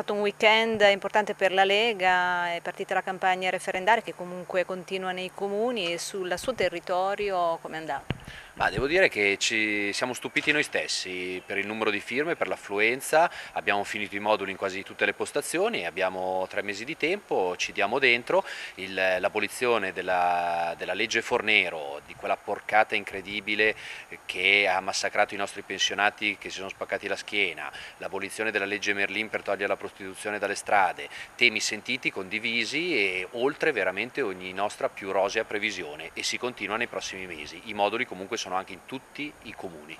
stato un weekend importante per la Lega, è partita la campagna referendaria che comunque continua nei comuni e sul suo territorio come è andata? Ma devo dire che ci siamo stupiti noi stessi per il numero di firme, per l'affluenza, abbiamo finito i moduli in quasi tutte le postazioni, abbiamo tre mesi di tempo, ci diamo dentro, l'abolizione della, della, legge Fornero, di quella porcata incredibile che ha massacrato i nostri pensionati che si sono spaccati la schiena, l'abolizione della legge Merlin per togliere la prostituzione dalle strade, temi sentiti, condivisi e oltre veramente ogni nostra più rosea previsione e si continua nei prossimi mesi. I moduli comunque sono anche in tutti i comuni.